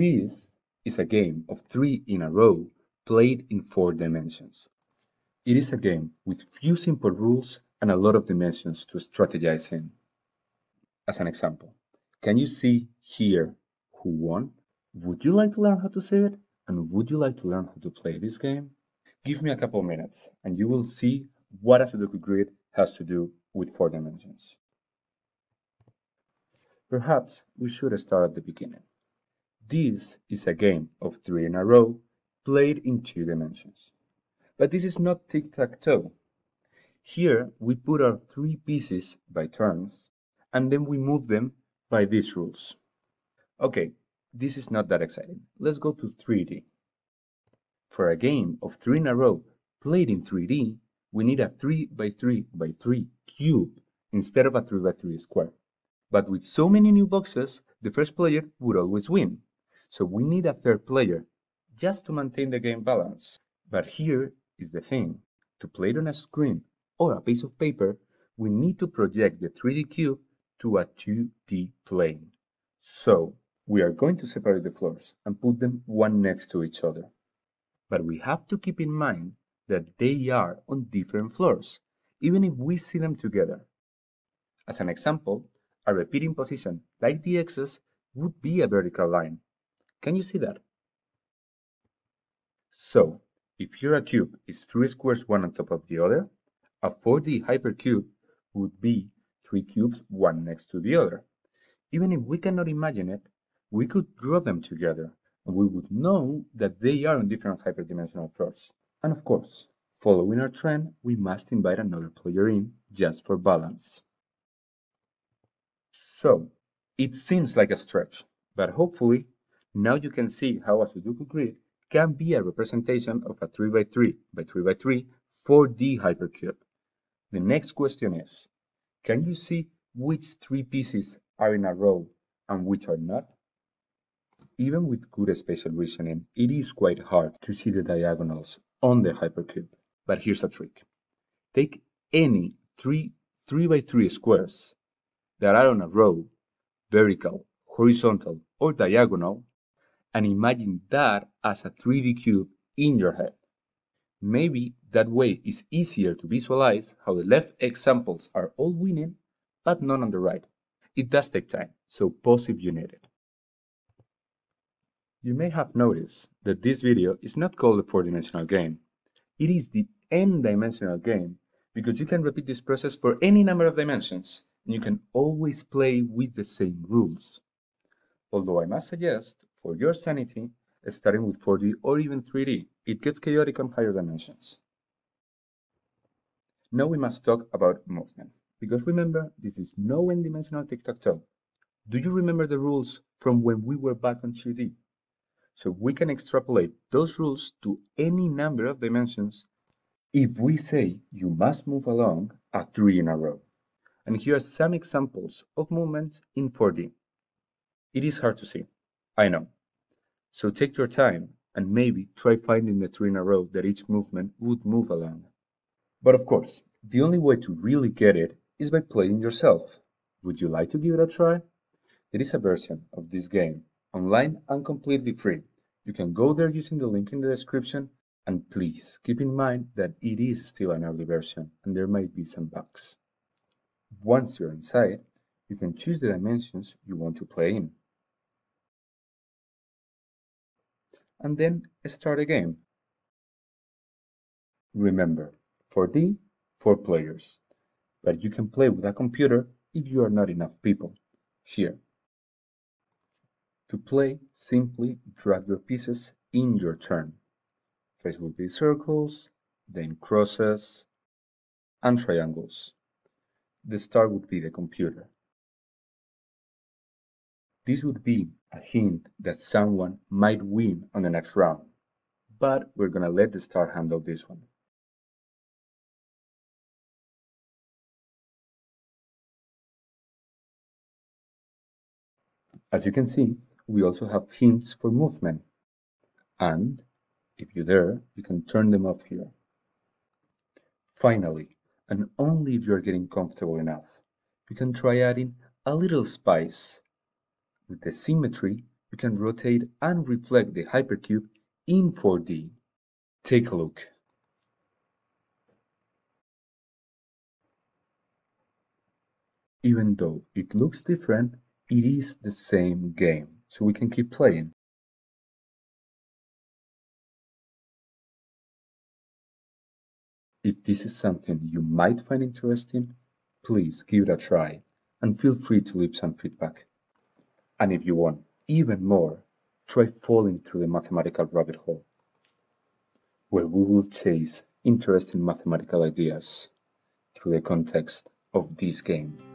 This is a game of three in a row played in four dimensions. It is a game with few simple rules and a lot of dimensions to strategize in. As an example, can you see here who won? Would you like to learn how to say it? And would you like to learn how to play this game? Give me a couple of minutes and you will see what a Sudoku grid has to do with four dimensions. Perhaps we should start at the beginning. This is a game of three in a row played in two dimensions. But this is not tic-tac-toe. Here we put our three pieces by turns and then we move them by these rules. Okay, this is not that exciting. Let's go to 3D. For a game of three in a row played in 3D, we need a 3 by 3 by 3 cube instead of a 3 by 3 square. But with so many new boxes, the first player would always win. So we need a third player, just to maintain the game balance. But here is the thing. To play it on a screen or a piece of paper, we need to project the 3D cube to a 2D plane. So we are going to separate the floors and put them one next to each other. But we have to keep in mind that they are on different floors, even if we see them together. As an example, a repeating position like the X's would be a vertical line. Can you see that? So, if your cube is three squares one on top of the other, a 4D hypercube would be three cubes one next to the other. Even if we cannot imagine it, we could draw them together, and we would know that they are on different hyperdimensional floors. And of course, following our trend, we must invite another player in just for balance. So, it seems like a stretch, but hopefully now you can see how a Sudoku grid can be a representation of a 3x3 by 3x3 4D hypercube. The next question is, can you see which three pieces are in a row and which are not? Even with good spatial reasoning, it is quite hard to see the diagonals on the hypercube. But here's a trick. Take any three 3x3 squares that are on a row, vertical, horizontal, or diagonal, and imagine that as a 3D cube in your head. Maybe that way is easier to visualize how the left examples are all winning, but none on the right. It does take time, so pause if you need it. You may have noticed that this video is not called a four-dimensional game. It is the n-dimensional game because you can repeat this process for any number of dimensions, and you can always play with the same rules. Although I must suggest for your sanity, starting with 4D or even 3D, it gets chaotic on higher dimensions. Now we must talk about movement, because remember, this is no n-dimensional tic-tac-toe. Do you remember the rules from when we were back on 2D? So we can extrapolate those rules to any number of dimensions if we say you must move along a 3 in a row. And here are some examples of movements in 4D. It is hard to see, I know. So take your time and maybe try finding the three in a row that each movement would move along. But of course, the only way to really get it is by playing yourself. Would you like to give it a try? There is a version of this game, online and completely free. You can go there using the link in the description and please keep in mind that it is still an early version and there might be some bugs. Once you're inside, you can choose the dimensions you want to play in. And then start a game. Remember, 4D, 4 players, but you can play with a computer if you are not enough people. Here. To play, simply drag your pieces in your turn. First will be circles, then crosses, and triangles. The star would be the computer. This would be a hint that someone might win on the next round, but we're gonna let the star handle this one. As you can see, we also have hints for movement. And, if you dare, you can turn them off here. Finally, and only if you're getting comfortable enough, you can try adding a little spice with the symmetry we can rotate and reflect the hypercube in 4D. Take a look. Even though it looks different, it is the same game, so we can keep playing. If this is something you might find interesting, please give it a try and feel free to leave some feedback. And if you want even more, try falling through the mathematical rabbit hole, where we will chase interesting mathematical ideas through the context of this game.